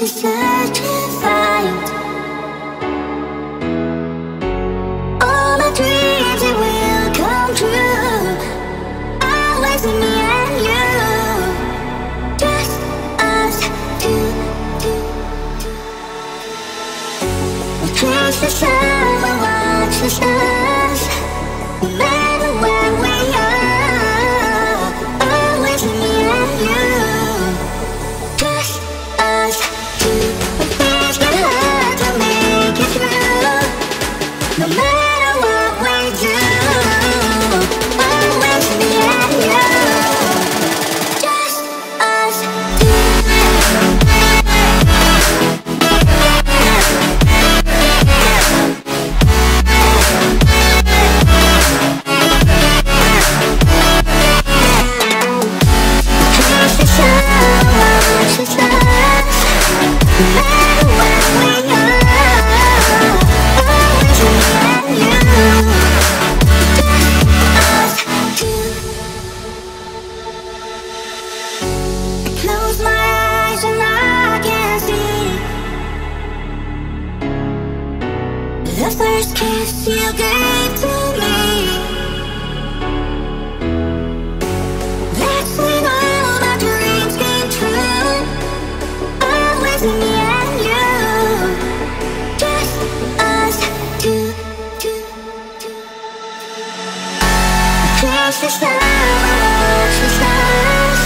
The. No matter the first kiss you gave to me. That's when all my dreams came true. Always me and you, just us two, two, two. Chase the stars, watch the stars.